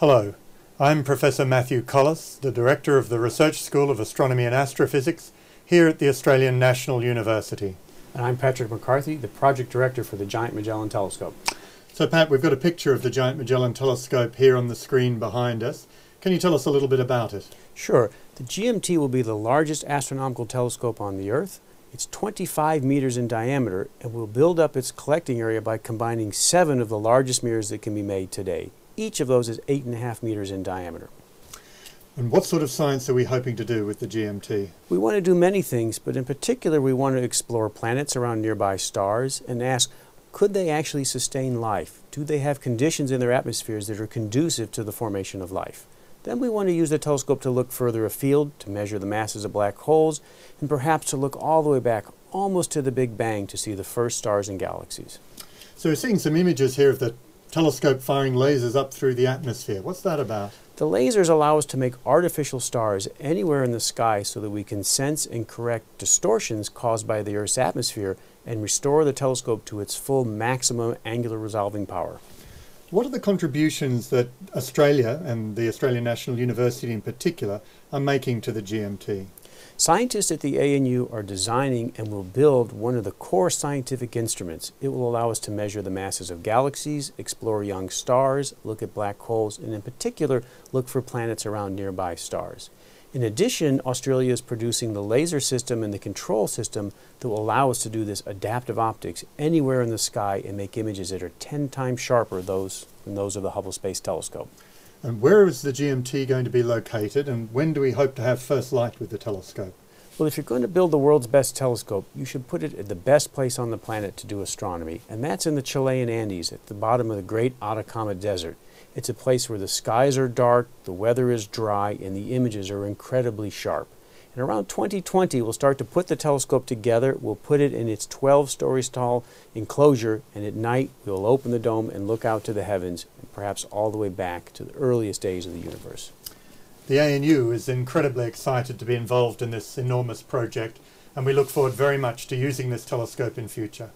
Hello, I'm Professor Matthew Colless, the Director of the Research School of Astronomy and Astrophysics here at the Australian National University. And I'm Patrick McCarthy, the Project Director for the Giant Magellan Telescope. So Pat, we've got a picture of the Giant Magellan Telescope here on the screen behind us. Can you tell us a little bit about it? Sure. The GMT will be the largest astronomical telescope on the Earth. It's 25 meters in diameter and will build up its collecting area by combining seven of the largest mirrors that can be made today. Each of those is 8.5 meters in diameter. And what sort of science are we hoping to do with the GMT? We want to do many things, but in particular we want to explore planets around nearby stars and ask, could they actually sustain life? Do they have conditions in their atmospheres that are conducive to the formation of life? Then we want to use the telescope to look further afield, to measure the masses of black holes, and perhaps to look all the way back almost to the Big Bang to see the first stars and galaxies. So we're seeing some images here of the telescope firing lasers up through the atmosphere. What's that about? The lasers allow us to make artificial stars anywhere in the sky so that we can sense and correct distortions caused by the Earth's atmosphere and restore the telescope to its full maximum angular resolving power. What are the contributions that Australia and the Australian National University in particular are making to the GMT? Scientists at the ANU are designing and will build one of the core scientific instruments. It will allow us to measure the masses of galaxies, explore young stars, look at black holes, and in particular, look for planets around nearby stars. In addition, Australia is producing the laser system and the control system that will allow us to do this adaptive optics anywhere in the sky and make images that are 10 times sharper those, than those of the Hubble Space Telescope. And where is the GMT going to be located and when do we hope to have first light with the telescope? Well, if you're going to build the world's best telescope, you should put it at the best place on the planet to do astronomy, and that's in the Chilean Andes at the bottom of the Great Atacama Desert. It's a place where the skies are dark, the weather is dry, and the images are incredibly sharp. And around 2020, we'll start to put the telescope together. We'll put it in its 12 stories tall enclosure, and at night we'll open the dome and look out to the heavens, and perhaps all the way back to the earliest days of the universe. The ANU is incredibly excited to be involved in this enormous project, and we look forward very much to using this telescope in future.